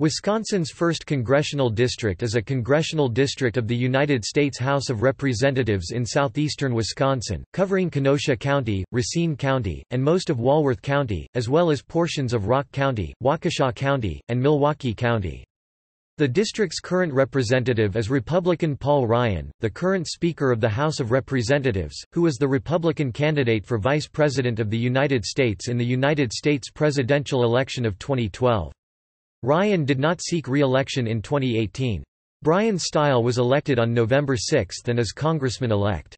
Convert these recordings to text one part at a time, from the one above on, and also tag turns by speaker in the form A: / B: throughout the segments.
A: Wisconsin's 1st Congressional District is a congressional district of the United States House of Representatives in southeastern Wisconsin, covering Kenosha County, Racine County, and most of Walworth County, as well as portions of Rock County, Waukesha County, and Milwaukee County. The district's current representative is Republican Paul Ryan, the current Speaker of the House of Representatives, who was the Republican candidate for Vice President of the United States in the United States presidential election of 2012. Ryan did not seek re-election in 2018. Bryan Steil was elected on November 6 and is congressman-elect.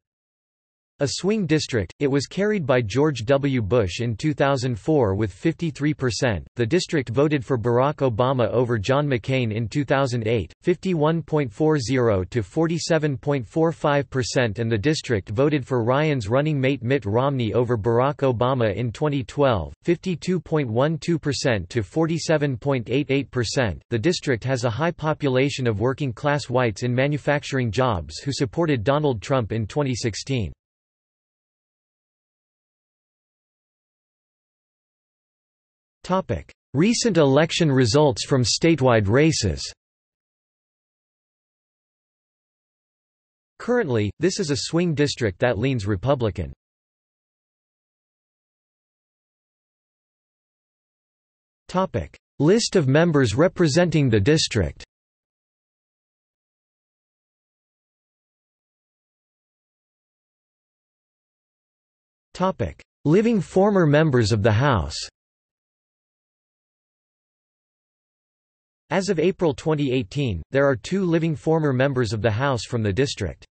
A: A swing district, it was carried by George W. Bush in 2004 with 53%. The district voted for Barack Obama over John McCain in 2008, 51.40 to 47.45%, and the district voted for Ryan's running mate Mitt Romney over Barack Obama in 2012, 52.12% to 47.88%. The district has a high population of working class whites in manufacturing jobs who supported Donald Trump in 2016. Recent election results from statewide races. Currently, this is a swing district that leans Republican. List of members representing the district. Living former members of the House As of April 2018, there are two living former members of the House from the district.